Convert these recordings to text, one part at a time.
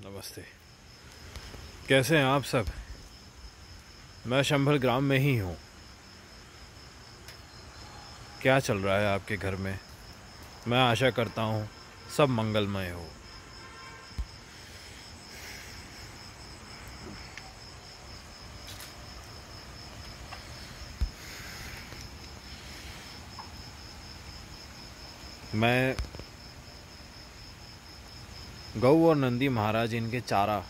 नमस्ते। कैसे हैं आप सब? मैं शंभल ग्राम में ही हूँ। क्या चल रहा है आपके घर में? मैं आशा करता हूँ सब मंगलमय हो। मैं गऊ और नंदी महाराज इनके चारा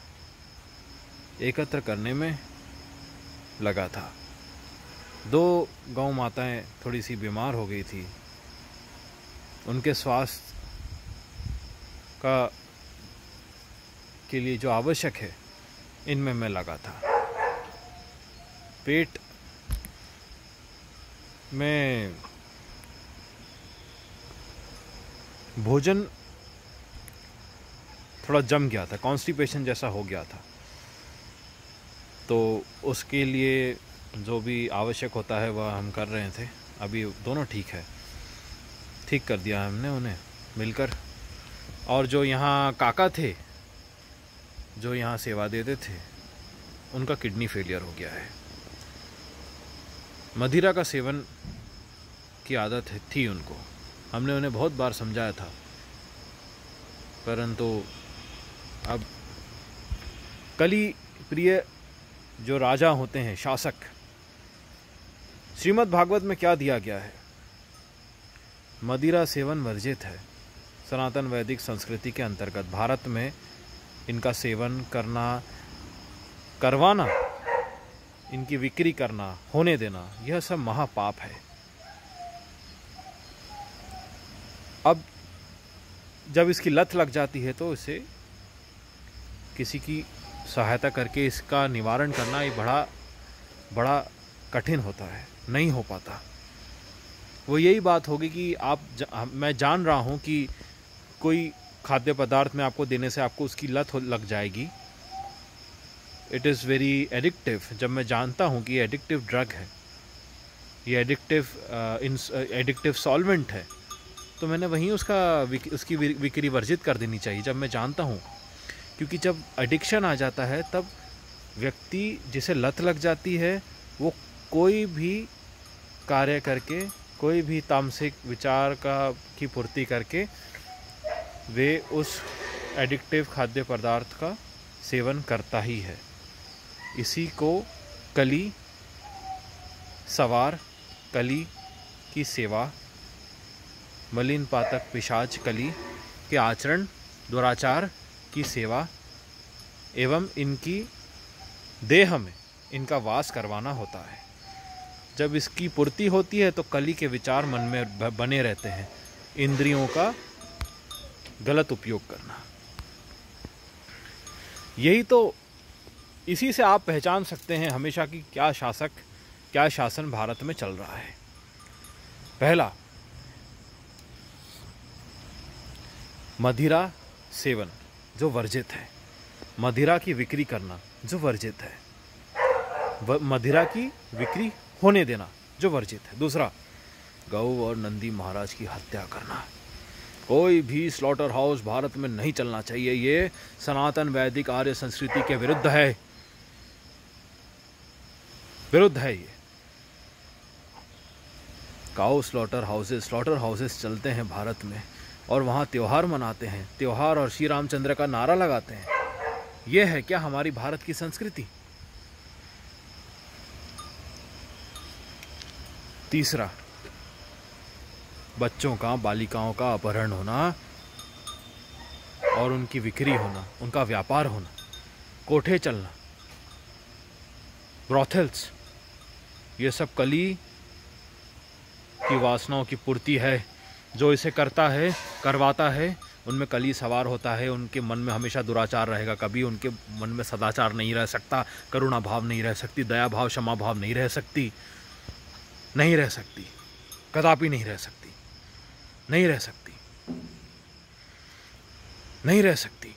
एकत्र करने में लगा था। दो गौ माताएँ थोड़ी सी बीमार हो गई थी। उनके स्वास्थ्य का के लिए जो आवश्यक है, इनमें मैं लगा था। पेट में भोजन थोड़ा जम गया था कॉन्स्टिपेशन जैसा हो गया था। तो उसके लिए जो भी आवश्यक होता है वह हम कर रहे थे। अभी दोनों ठीक है। ठीक कर दिया हमने उन्हें, मिलकर। और जो यहाँ काका थे, जो यहाँ सेवा देते थे, उनका किडनी फेलियर हो गया है। मदिरा का सेवन की आदत थी उनको। हमने उन्हें बहुत बार समझाया था। परंतु अब कली प्रिय जो राजा होते हैं, शासक, श्रीमद् भागवत में क्या दिया गया है? मदिरा सेवन वर्जित है। सनातन वैदिक संस्कृति के अंतर्गत भारत में इनका सेवन करना, करवाना, इनकी बिक्री करना, होने देना, यह सब महापाप है। अब जब इसकी लत लग जाती है तो इसे किसी की सहायता करके इसका निवारण करना ये बड़ा बड़ा कठिन होता है नहीं हो पाता। वो यही बात होगी कि आप जा, मैं जान रहा हूँ कि कोई खाद्य पदार्थ में आपको देने से आपको उसकी लत लग जाएगी। इट इज़ वेरी एडिक्टिव जब मैं जानता हूँ कि ये एडिक्टिव ड्रग है ये एडिक्टिव एडिक्टिव सॉल्वेंट है तो मैंने वहीं उसका उसकी बिक्री वर्जित कर देनी चाहिए। जब मैं जानता हूँ क्योंकि जब एडिक्शन आ जाता है, तब व्यक्ति जिसे लत लग जाती है, वो कोई भी कार्य करके, कोई भी तामसिक विचार का, की पूर्ति करके, वे उस एडिक्टिव खाद्य पदार्थ का सेवन करता ही है। इसी को कली सवार, कली की सेवा, मलिन पातक पिशाच कली के आचरण, दुराचार की सेवा एवं इनकी देह में इनका वास करवाना होता है। जब इसकी पूर्ति होती है तो कली के विचार मन में बने रहते हैं। इंद्रियों का गलत उपयोग करना। यही तो इसी से आप पहचान सकते हैं हमेशा कि क्या शासक, क्या शासन भारत में चल रहा है। पहला, मदिरा सेवन। जो वर्जित है। मदिरा की बिक्री करना, जो वर्जित है। मदिरा की बिक्री होने देना, जो वर्जित है। दूसरा गौ और नंदी महाराज की हत्या करना। कोई भी स्लॉटर हाउस भारत में नहीं चलना चाहिए, ये सनातन वैदिक आर्य संस्कृति के विरुद्ध है। विरुद्ध है ये। Cow slaughter houses slaughter houses चलते हैं भारत में। और वहाँ त्यौहार मनाते हैं। त्यौहार और श्री रामचंद्र का नारा लगाते हैं। यह है क्या हमारी भारत की संस्कृति? तीसरा, बच्चों का, बालिकाओं का अपहरण होना और उनकी बिक्री होना, उनका व्यापार होना, कोठे चलना, ब्रॉथल्स, ये सब कली की वासनाओं की पूर्ति है। जो इसे करता है, करवाता है, उनमें कली सवार होता है, उनके मन में हमेशा दुराचार रहेगा। कभी उनके मन में सदाचार नहीं रह सकता, करुणा भाव नहीं रह सकती, दया भाव, क्षमा भाव नहीं रह सकती, नहीं रह सकती, कदापि नहीं रह सकती, नहीं रह सकती, नहीं रह सकती।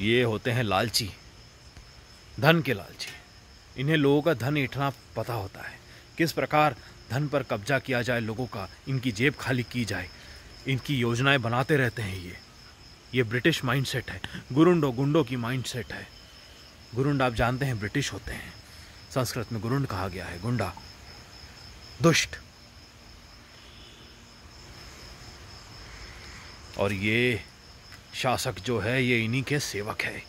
ये होते हैं लालची, धन के लालची। इन्हें लोगों का धन इठना पता होता है। किस प्रकार धन पर कब्जा किया जाए, लोगों का, इनकी जेब खाली की जाए। इनकी योजनाएँ बनाते रहते हैं ये। ये ब्रिटिश माइंडसेट है। गुरुंडो गुंडों की माइंडसेट है। गुरुंड आप जानते हैं, ब्रिटिश होते हैं। संस्कृत में गुरुंड कहा गया है। गुंडा। दुष्ट। और ये शासक जो है, ये इन्हीं के सेवक है।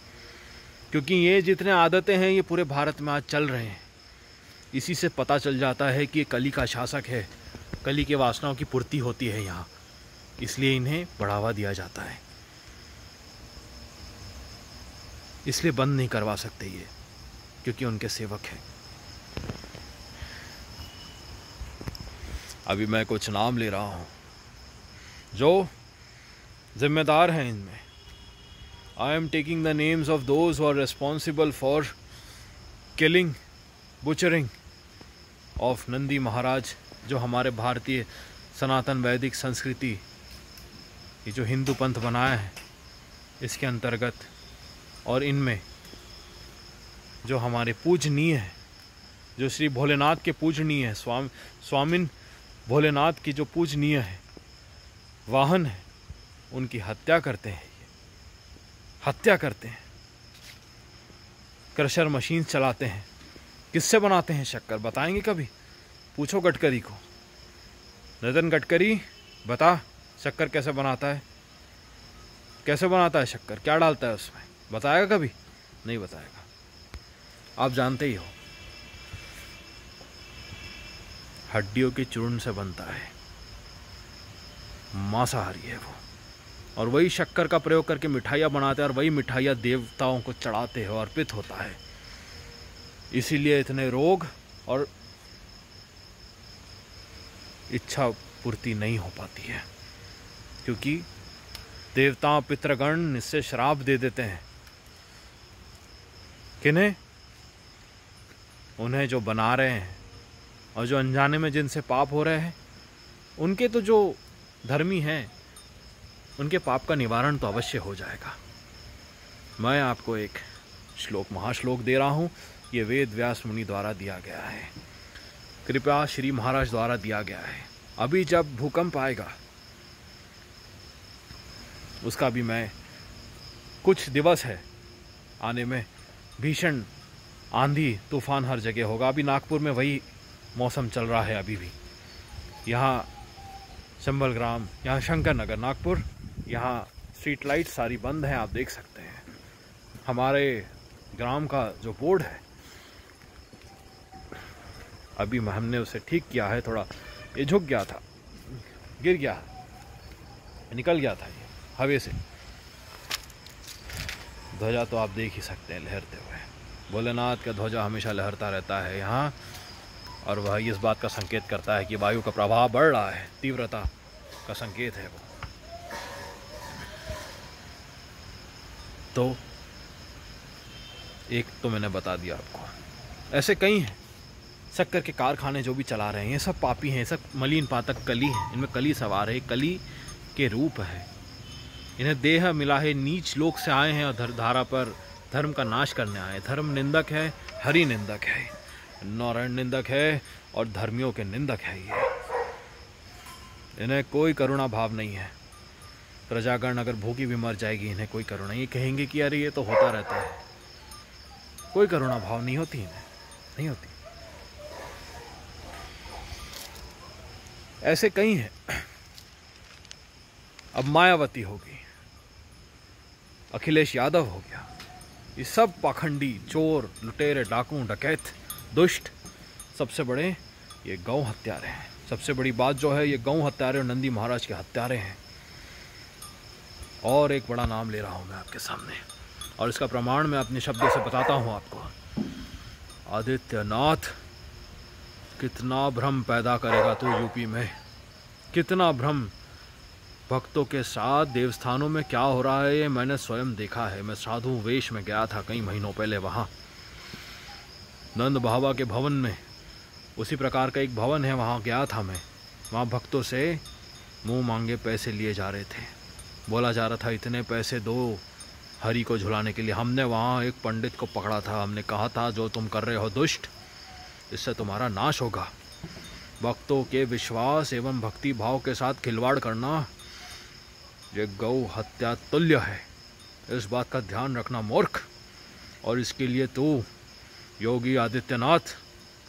क्योंकि ये जितने आदतें हैं, ये पूरे भारत में आज चल रहे हैं। इसी से पता चल जाता है कि ये कली का शासक है। कली के वासनाओं की पूर्ति होती है यहाँ, इसलिए इन्हें बढ़ावा दिया जाता है। इसलिए बंद नहीं करवा सकते ये, क्योंकि उनके सेवक हैं। अभी मैं कुछ नाम ले रहा हूँ। जो जिम्मेदार हैं इनमें। I am taking the names of those are responsible for killing butchering of Nandi Maharaj जो हमारे भारतीय सनातन वैदिक संस्कृति, ये जो हिंदू पंथ बनाया है, इसके अंतर्गत और इनमें जो हमारे पूजनीय है, जो श्री भोलेनाथ के पूजनीय है, स्वामी, स्वामिन भोलेनाथ की जो पूजनीय है, वाहन है, उनकी हत्या करते हैं, हत्या करते हैं, क्रशर मशीन चलाते हैं किससे बनाते हैं शक्कर? बताएँगे कभी? पूछो गडकरी को। नितिन गडकरी, बता, शक्कर कैसे बनाता है? कैसे बनाता है शक्कर? क्या डालता है उसमें? बताएगा कभी? नहीं बताएगा। आप जानते ही हो। हड्डियों के चूर्ण से बनता है। मांसाहारी है वो। और वही शक्कर का प्रयोग करके मिठाइयाँ बनाते हैं और वही मिठाइयाँ देवताओं को चढ़ाते हैं, और अर्पित होता है। इसीलिए इतने रोग और इच्छा पूर्ति नहीं हो पाती है। क्योंकि देवता पितृगण इससे श्राप दे देते हैं। किन्हें? उन्हें जो बना रहे हैं और जो अनजाने में जिनसे पाप हो रहे हैं, उनके तो जो धर्मी हैं, उनके पाप का निवारण तो अवश्य हो जाएगा। मैं आपको एक श्लोक, महाश्लोक दे रहा हूँ। ये वेद व्यास मुनि द्वारा दिया गया है। कृपया श्री महाराज द्वारा दिया गया है। अभी जब भूकंप आएगा, उसका भी मैं कुछ दिवस है। आने में भीषण आंधी, तूफ़ान हर जगह होगा। अभी नागपुर में वही मौसम चल रहा है अभी भी। यहाँ संबल ग्राम, यहाँ शंकर नगर नागपुर, यहाँ स्ट्रीट लाइट सारी बंद हैं, आप देख सकते हैं। हमारे ग्राम का जो बोर्ड है अभी हमने उसे ठीक किया है, थोड़ा ये झुक गया था, गिर गया निकल गया था ये, हवे से। ध्वजा तो आप देख ही सकते हैं, लहरते हुए। भोलेनाथ का ध्वजा हमेशा लहरता रहता है यहाँ, और वह इस बात का संकेत करता है कि वायु का प्रभाव बढ़ रहा है, तीव्रता का संकेत है वो। तो एक तो मैंने बता दिया आपको, ऐसे कई हैं। शक्कर के कारखाने जो भी चला रहे हैं सब पापी हैं सब मलिन पातक कली हैं। इनमें कली सवार है, कली के रूप है। इन्हें देह मिला है नीच लोक से आए हैं और धारा पर धर्म का नाश करने आए धर्म निंदक है, हरि निंदक है, नारायण निंदक है और धर्मियों के निंदक है ये। इन्हें कोई करुणा भाव नहीं है। प्रजागण अगर भूखी भी मर जाएगी, इन्हें कोई करुणा ये कहेंगे कि अरे, ये तो होता रहता है। कोई करुणा भाव नहीं होती इन्हें, नहीं होती। ऐसे कई हैं। अब मायावती होगी अखिलेश यादव हो गया। ये सब पाखंडी, चोर, लुटेरे, डाकू, डकैत, दुष्ट, सबसे बड़े ये गौ हत्यारे हैं। सबसे बड़ी बात जो है, ये गौ हत्यारे और नंदी महाराज के हत्यारे हैं। और एक बड़ा नाम ले रहा हूँ मैं आपके सामने। और इसका प्रमाण मैं अपने शब्दों से बताता हूँ आपको। आदित्यनाथ कितना भ्रम पैदा करेगा तू यूपी में? कितना भ्रम? भक्तों के साथ देवस्थानों में क्या हो रहा है, ये मैंने स्वयं देखा है। मैं साधु वेश में गया था कई महीनों पहले वहाँ। नंद बाबा के भवन में। उसी प्रकार का एक भवन है, वहाँ गया था मैं। वहाँ भक्तों से मुँह मांगे पैसे लिए जा रहे थे। बोला जा रहा था, इतने पैसे दो हरि को झुलाने के लिए। हमने वहाँ एक पंडित को पकड़ा था। हमने कहा, था, जो तुम कर रहे हो, दुष्ट। इससे तुम्हारा नाश होगा। भक्तों के विश्वास एवं भक्ति भाव के साथ खिलवाड़ करना, ये गौ हत्या तुल्य है। इस बात का ध्यान रखना मूर्ख, और इसके लिए तू, योगी आदित्यनाथ,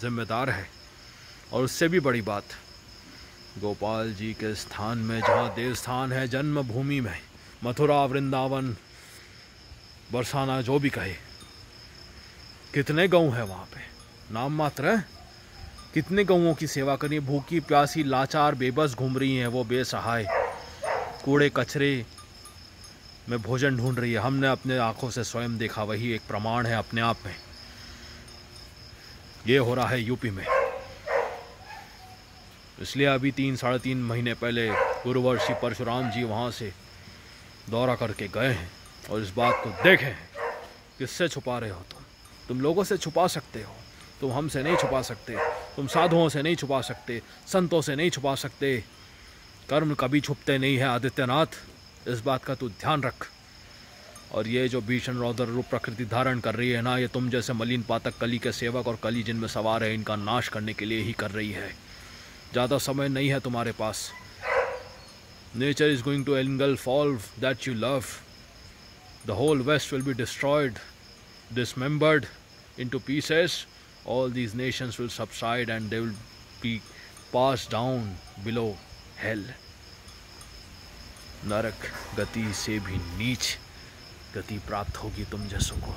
जिम्मेदार है। और उससे भी बड़ी बात, गोपाल जी के स्थान में जहाँ देवस्थान है, जन्मभूमि में, मथुरा, वृंदावन, बरसाना जो भी कहे, कितने गऊ हैं वहाँ पे। नाम मात्र है। कितने गऊओं की सेवा करिए भूखी, प्यासी, लाचार, बेबस घूम रही हैं वो बेसहाय। कूड़े, कचरे में भोजन ढूंढ रही है। हमने अपने आँखों से स्वयं देखा, वही एक प्रमाण है अपने आप में। ये हो रहा है यूपी में। इसलिए अभी तीन, साढ़े तीन महीने पहले गुरुवर्षी परशुराम जी वहाँ से दौरा करके गए हैं और इस बात को देखें हैं। किससे छुपा रहे हो तुम? तुम लोगों से छुपा सकते हो। तुम हमसे नहीं छुपा सकते। तुम साधुओं से नहीं छुपा सकते संतों से नहीं छुपा सकते। कर्म कभी छुपते नहीं है आदित्यनाथ। इस बात का तू ध्यान रख। और ये जो भीषण रौद्र रूप प्रकृति धारण कर रही है ना ये तुम जैसे मलिन पातक कली के सेवक और कली जिनमें सवार है इनका नाश करने के लिए ही कर रही है। ज़्यादा समय नहीं है तुम्हारे पास। Nature is going to engulf all that you love. The whole West will be destroyed, dismembered into pieces. All these nations will subside and they will be passed down below hell. नरक गति से भी नीच गति प्राप्त होगी तुम जैसों को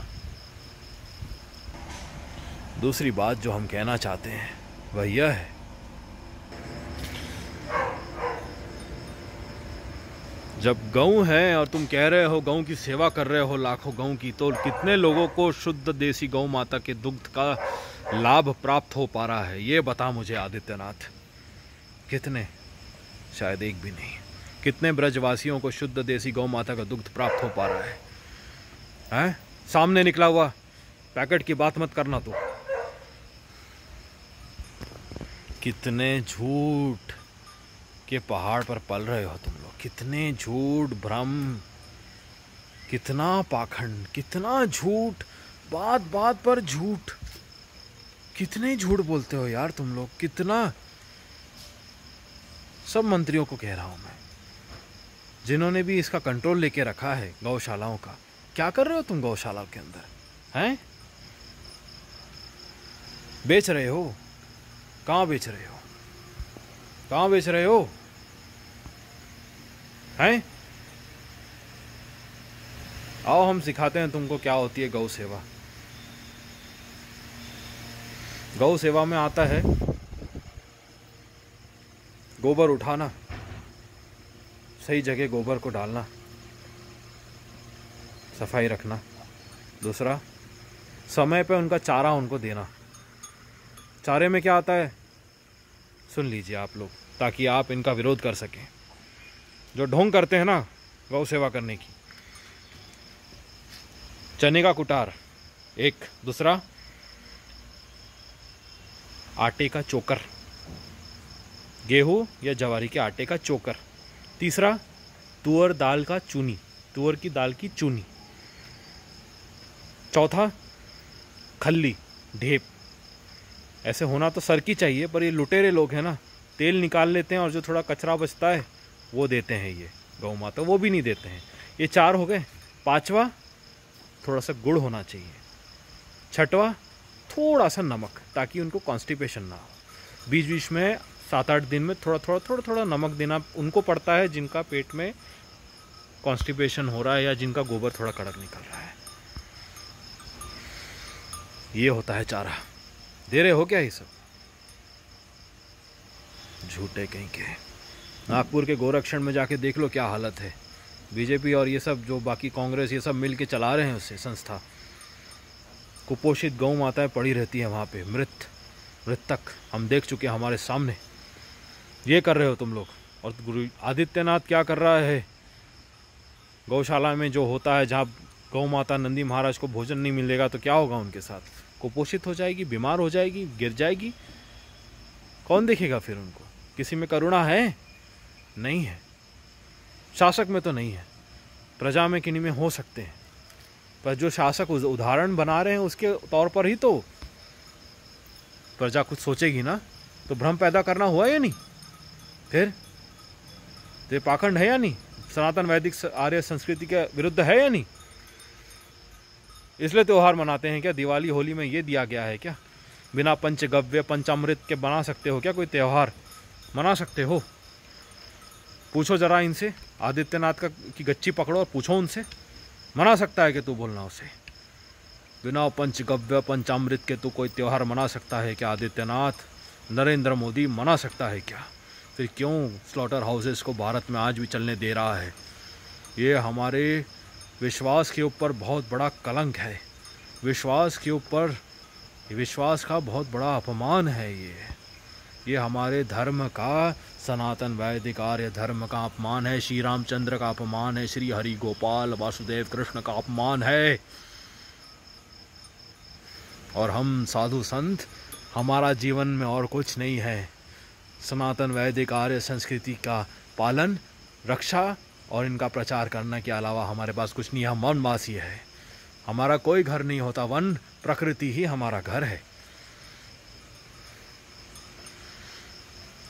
दूसरी बात जो हम कहना चाहते हैं, वह यह है जब गऊ है और तुम कह रहे हो, गऊ की सेवा कर रहे हो लाखों गऊ की तो कितने लोगों को शुद्ध देसी गौ माता के दुग्ध का लाभ प्राप्त हो पा रहा है। ये बता मुझे आदित्यनाथ। कितने? शायद एक भी नहीं। कितने ब्रजवासियों को शुद्ध देसी गौ माता का दुग्ध प्राप्त हो पा रहा है? हैं? सामने निकला हुआ। पैकेट की बात मत करना तो। कितने झूठ के पहाड़ पर पल रहे हो तुम लोग। कितने झूठ, भ्रम। कितना पाखंड, कितना झूठ। बात बात पर झूठ। कितने झूठ बोलते हो यार तुम लोग? कितना? सब मंत्रियों को कह रहा हूँ मैं। जिन्होंने भी इसका कंट्रोल लेके रखा है गौशालाओं का। क्या कर रहे हो तुम गौशालाओं के अंदर? हैं? बेच रहे हो? कहाँ बेच रहे हो? कहाँ बेच रहे हो? हैं? आओ हम सिखाते हैं तुमको क्या होती है गौ सेवा। गौ सेवा में आता है। गोबर उठाना। सही जगह गोबर को डालना। सफ़ाई रखना। दूसरा, समय पे उनका चारा उनको देना। चारे में क्या आता है? सुन लीजिए आप लोग, ताकि आप इनका विरोध कर सकें। जो ढोंग करते हैं ना, गौ सेवा करने की। चने का कुटार, एक। दूसरा आटे का चोकर। गेहूँ या जवारी के आटे का चोकर। तीसरा, तुअर दाल का चूनी, तुअर की दाल की चूनी। चौथा, खल्ली, ढेप। ऐसे होना तो सर की चाहिए, पर ये लुटेरे लोग हैं ना, तेल निकाल लेते हैं और जो थोड़ा कचरा बचता है, वो देते हैं ये गौ माता, वो भी नहीं देते हैं। ये चार हो गए। पांचवा, थोड़ा सा गुड़ होना चाहिए। छठवा थोड़ा सा नमक, ताकि उनको कॉन्स्टिपेशन ना हो। बीच बीच में सात आठ दिन में थोड़ा थोड़ा थोड़ा थोड़ा नमक देना उनको पड़ता है, जिनका पेट में कॉन्स्टिपेशन हो रहा है या जिनका गोबर थोड़ा कड़क निकल रहा है। ये होता है चारा। दे रहे हो क्या ये सब? झूठे कहीं के। नागपुर के गोरक्षण में जाके देख लो क्या हालत है। बीजेपी और ये सब, जो बाकी कांग्रेस, ये सब मिल के चला रहे हैं उससे संस्था। कुपोषित गौ माताएँ पड़ी रहती हैं वहाँ पे। मृत, मृतक हम देख चुके हैं हमारे सामने। ये कर रहे हो तुम लोग। और गुरु आदित्यनाथ क्या कर रहा है? गौशाला में जो होता है, जहाँ गौ माता नंदी महाराज को भोजन नहीं मिलेगा तो क्या होगा उनके साथ? कुपोषित हो जाएगी, बीमार हो जाएगी, गिर जाएगी? कौन देखेगा फिर उनको? किसी में करुणा है? नहीं है। शासक में तो नहीं है। प्रजा में किन्हीं में हो सकते हैं। पर जो शासक उदाहरण बना रहे हैं, उसके तौर पर ही तो प्रजा कुछ सोचेगी ना? तो भ्रम पैदा करना हुआ या नहीं? फिर? तो पाखंड है या नहीं? सनातन वैदिक आर्य संस्कृति के विरुद्ध है या नहीं? इसलिए त्यौहार मनाते हैं क्या? दिवाली, होली में ये दिया गया है क्या? बिना पंचगव्य, पंचामृत के बना सकते हो क्या कोई त्यौहार? मना सकते हो? पूछो जरा इनसे। आदित्यनाथ का की गच्ची पकड़ो और पूछो उनसे। मना सकता है कि तू बोलना उसे। बिना पंचगव्य, पंचामृत के तू कोई त्यौहार मना सकता है क्या? आदित्यनाथ, नरेंद्र मोदी मना सकता है क्या? फिर क्यों स्लॉटर हाउसेस को भारत में आज भी चलने दे रहा है? ये हमारे विश्वास के ऊपर बहुत बड़ा कलंक है। विश्वास के ऊपर, विश्वास का बहुत बड़ा अपमान है ये। ये हमारे धर्म का सनातन वैदिक आर्य धर्म का अपमान है। श्री रामचंद्र का अपमान है। श्री हरि गोपाल वासुदेव कृष्ण का अपमान है। और हम साधु संत, हमारा जीवन में और कुछ नहीं है। सनातन वैदिक आर्य संस्कृति का पालन, रक्षा और इनका प्रचार करने के अलावा हमारे पास कुछ नहीं हम वनवासी है। हमारा कोई घर नहीं होता। वन प्रकृति ही हमारा घर है।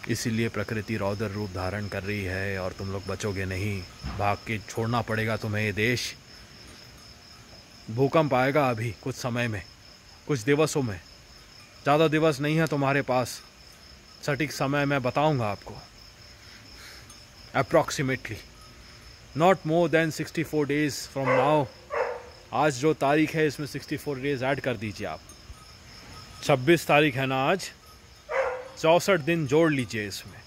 इसीलिए प्रकृति रौदर रूप धारण कर रही है और तुम लोग बचोगे नहीं। भाग के छोड़ना पड़ेगा तुम्हें ये देश। भूकंप आएगा अभी, कुछ समय में, कुछ दिवसों में। ज़्यादा दिवस नहीं है तुम्हारे पास। सटीक समय मैं बताऊँगा आपको। Approximately not more than sixty four days from now आज जो तारीख है, इसमें सिक्सटी फोर डेज़ ऐड कर दीजिए आप। छब्बीस तारीख है ना आज? चौंसठ दिन जोड़ लीजिए इसमें।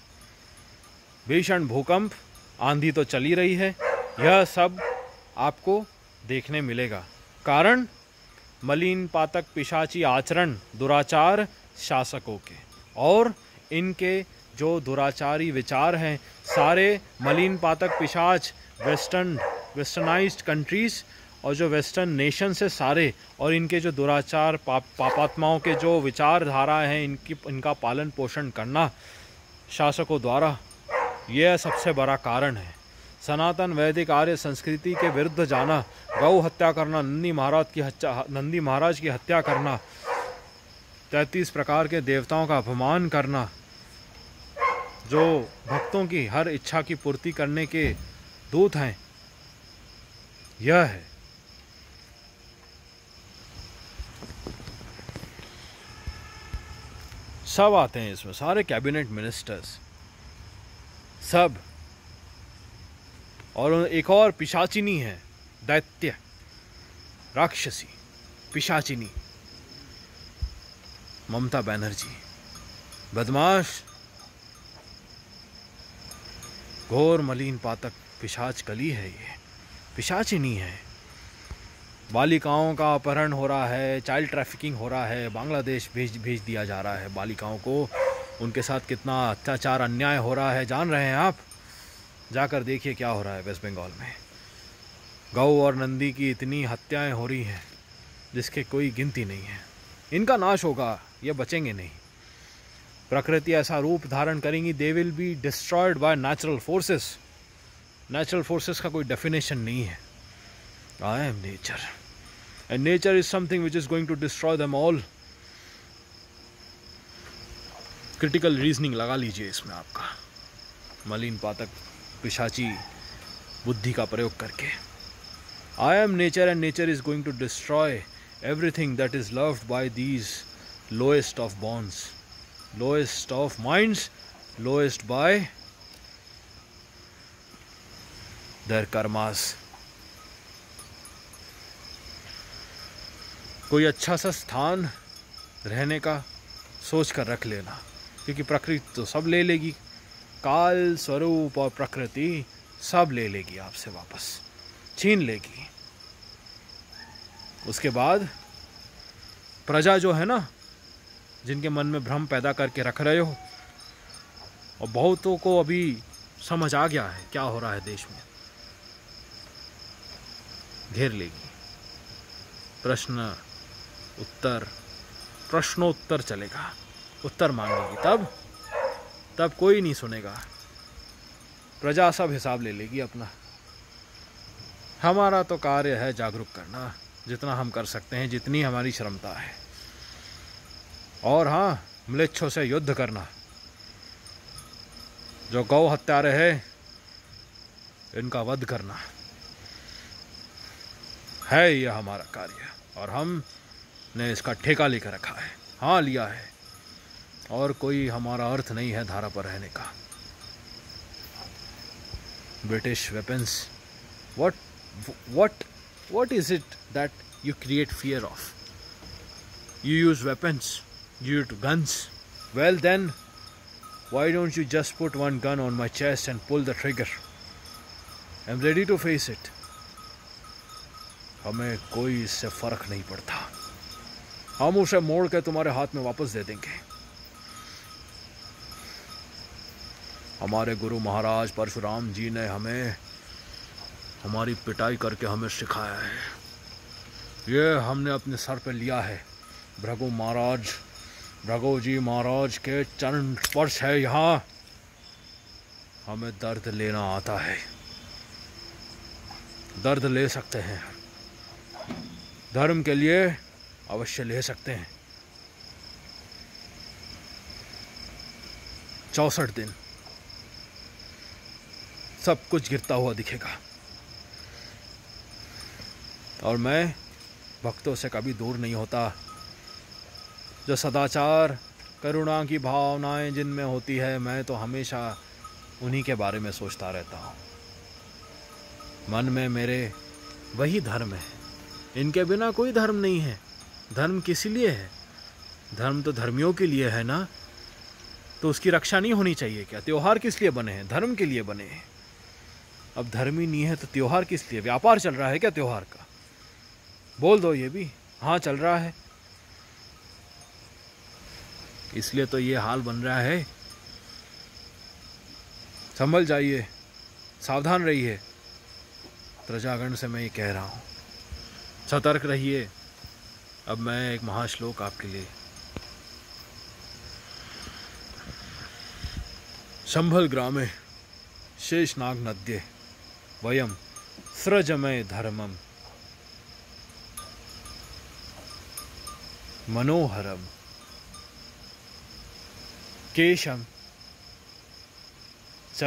भीषण भूकंप, आंधी तो चली रही है, यह सब आपको देखने मिलेगा। कारण? मलिन पातक पिशाची आचरण दुराचार शासकों के। और इनके जो दुराचारी विचार हैं, सारे मलिन पातक पिशाच, वेस्टर्न, वेस्टर्नाइज्ड कंट्रीज़ और जो वेस्टर्न नेशन से सारे और इनके जो दुराचार, पाप, पापात्माओं के जो विचारधारा हैं, इनकी, इनका पालन पोषण करना शासकों द्वारा, यह सबसे बड़ा कारण है। सनातन वैदिक आर्य संस्कृति के विरुद्ध जाना, गौ हत्या करना, नंदी महाराज की हत्या, नंदी महाराज की हत्या करना, तैतीस प्रकार के देवताओं का अपमान करना, जो भक्तों की हर इच्छा की पूर्ति करने के दूत हैं, यह है। सब आते हैं इसमें, सारे कैबिनेट मिनिस्टर्स सब। और एक और पिशाचिनी है, दैत्य, राक्षसी, पिशाचिनी, ममता बनर्जी, बदमाश, घोर मलिन पातक पिशाच कली है ये, पिशाचिनी है। बालिकाओं का अपहरण हो रहा है चाइल्ड ट्रैफिकिंग हो रहा है, बांग्लादेश भेज भेज दिया जा रहा है बालिकाओं को। उनके साथ कितना अत्याचार, अन्याय हो रहा है, जान रहे हैं आप? जाकर देखिए क्या हो रहा है वेस्ट बंगाल में। गऊ और नंदी की इतनी हत्याएँ हो रही हैं, जिसके कोई गिनती नहीं है। इनका नाश होगा, ये बचेंगे नहीं। प्रकृति ऐसा रूप धारण करेंगी they will be destroyed by natural forces natural forces का कोई डेफिनेशन नहीं है। I am nature and nature is something which is going to destroy them all. Critical reasoning लगा लीजिए इसमें आपका मलिन पातक पिशाची बुद्धि का प्रयोग करके I am nature and nature is going to destroy everything that is loved by these lowest of bones lowest of minds lowest by their karmas. कोई अच्छा सा स्थान रहने का सोच कर रख लेना, क्योंकि प्रकृति तो सब ले लेगी। काल स्वरूप और प्रकृति सब ले लेगी आपसे वापस, छीन लेगी। उसके बाद प्रजा जो है ना, जिनके मन में भ्रम पैदा करके रख रहे हो, और बहुतों को अभी समझ आ गया है क्या हो रहा है देश में, घेर लेगी। प्रश्न उत्तर। प्रश्नोत्तर चलेगा। उत्तर मांगेगी। तब? तब कोई नहीं सुनेगा। प्रजा सब हिसाब ले लेगी अपना। हमारा तो कार्य है जागरूक करना, जितना हम कर सकते हैं, जितनी हमारी क्षमता है। और हाँ मलेच्छों से युद्ध करना। जो गौ हत्यारे है, इनका वध करना। है यह हमारा कार्य। और हम ने इसका ठेका लेकर रखा है। हाँ लिया है। और कोई हमारा अर्थ नहीं है धारा पर रहने का। British weapons what what what is it that you create fear of you use weapons you too guns well then why don't you just put one gun on my chest and pull the trigger I am ready to face it हमें कोई इससे फ़र्क नहीं पड़ता। हम उसे मोड़ के तुम्हारे हाथ में वापस दे देंगे। हमारे गुरु महाराज परशुराम जी ने हमें हमारी पिटाई करके हमें सिखाया है। ये हमने अपने सर पे लिया है। भ्रगु महाराज भ्रगु जी महाराज के चरण स्पर्श है यहाँ। हमें दर्द लेना आता है। दर्द ले सकते हैं। धर्म के लिए अवश्य ले सकते हैं। चौसठ दिन। सब कुछ गिरता हुआ दिखेगा। और मैं भक्तों से कभी दूर नहीं होता, जो सदाचार, करुणा की भावनाएँ जिनमें होती है, मैं तो हमेशा उन्हीं के बारे में सोचता रहता हूँ। मन में मेरे वही धर्म है। इनके बिना कोई धर्म नहीं है। धर्म किस लिए है? धर्म तो धर्मियों के लिए है ना? तो उसकी रक्षा नहीं होनी चाहिए क्या? त्योहार किस लिए बने हैं? धर्म के लिए बने हैं। अब धर्म ही नहीं है तो त्योहार किस लिए? व्यापार चल रहा है क्या त्योहार का? बोल दो ये भी। हाँ चल रहा है। इसलिए तो ये हाल बन रहा है। संभल जाइए। सावधान रहिए। प्रजागण से मैं ये कह रहा हूँ। सतर्क रहिए। अब मैं एक महाश्लोक आपके लिए। संभल ग्रामे शेषनाग नद्ये, वयम सृजमय धर्मम। मनोहरम। केशम। च,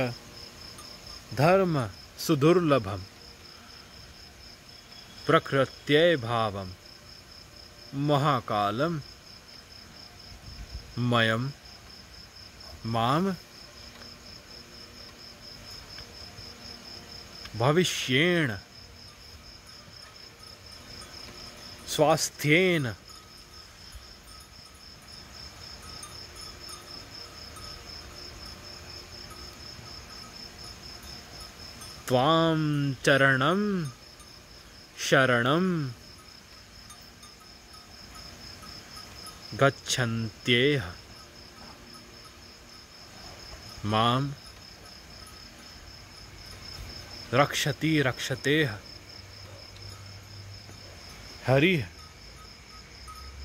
धर्म सुदुर्लभम। प्रकृत्य भावम महाकालम मयम माम भविष्येण स्वास्थ्येन। त्वां चरणं शरणं। गच्छन्त्येह। माँ रक्षति रक्षतेह। हरि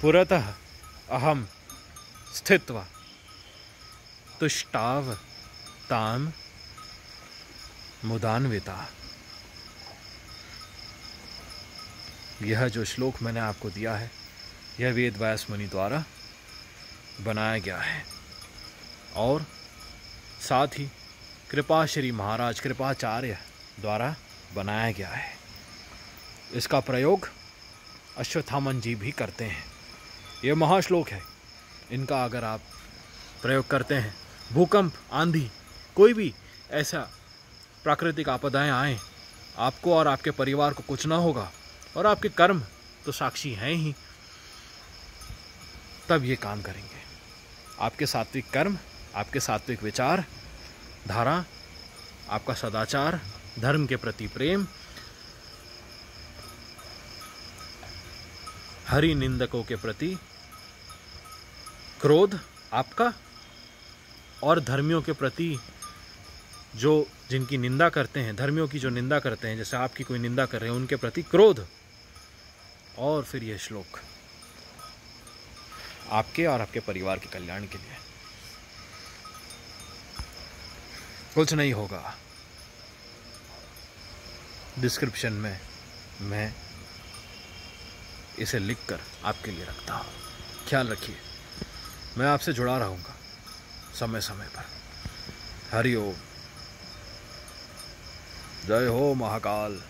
पुरतः अहम स्थित्वा तुष्टाव ताम मुदान्विता। यह जो श्लोक मैंने आपको दिया है यह वेद व्यास मुनि द्वारा बनाया गया है। और साथ ही कृपा श्री महाराज, कृपाचार्य द्वारा बनाया गया है। इसका प्रयोग अश्वत्थामन जी भी करते हैं। यह महाश्लोक है। इनका अगर आप प्रयोग करते हैं, भूकंप, आंधी, कोई भी ऐसा प्राकृतिक आपदाएँ आए, आपको और आपके परिवार को कुछ ना होगा, और आपके कर्म तो साक्षी हैं ही। तब ये काम करेंगे। आपके सात्विक कर्म, आपके सात्विक विचार, धारा, आपका सदाचार, धर्म के प्रति प्रेम, हरि निंदकों के प्रति क्रोध आपका और धर्मियों के प्रति जो जिनकी निंदा करते हैं, धर्मियों की जो निंदा करते हैं, जैसे आपकी कोई निंदा कर रहे हैं, उनके प्रति क्रोध और फिर यह श्लोक। आपके और आपके परिवार के कल्याण के लिए। कुछ नहीं होगा। डिस्क्रिप्शन में मैं इसे लिखकर आपके लिए रखता हूँ। ख्याल रखिए, मैं आपसे जुड़ा रहूँगा समय समय पर। हरिओम जय हो महाकाल।